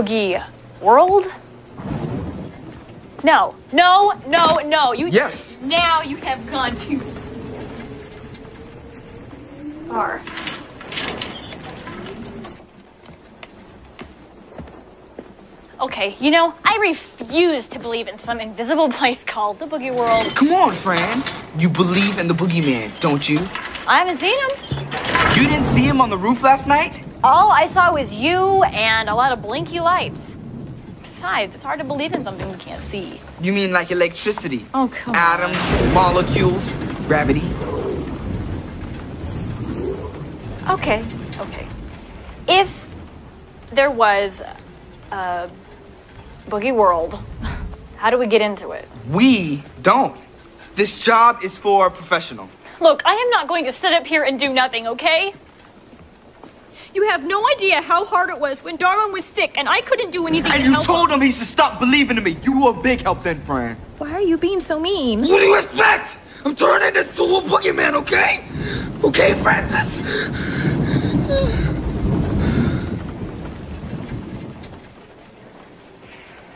Boogie World? No, no, no, no. You Yes. Now you have gone too far. Okay, you know, I refuse to believe in some invisible place called the Boogie World. Come on, Fran. You believe in the boogeyman, don't you? I haven't seen him. You didn't see him on the roof last night? All I saw was you and a lot of blinky lights. Besides, it's hard to believe in something we can't see. You mean like electricity? Oh, come Atoms, molecules, gravity. Okay, okay. If there was a Boogie World, how do we get into it? We don't. This job is for a professional. Look, I am not going to sit up here and do nothing, okay? You have no idea how hard it was when Darwin was sick and I couldn't do anything And to you help told him. him he should stop believing in me. You were a big help then, Fran. Why are you being so mean? What do you expect? I'm turning into a boogeyman, okay? Okay, Francis?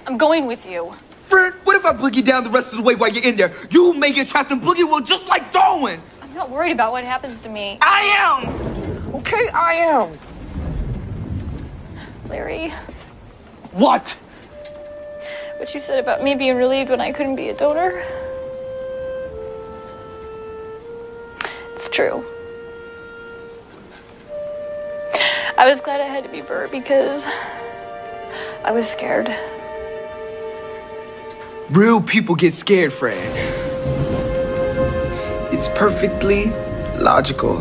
I'm going with you. Fran, what if I boogie down the rest of the way while you're in there? You may get trapped in Boogie World just like Darwin. I'm not worried about what happens to me. I am. Okay, I am. Larry, What? what you said about me being relieved when I couldn't be a donor. It's true. I was glad I had to be Bert because I was scared. Real people get scared, Fran. It's perfectly logical.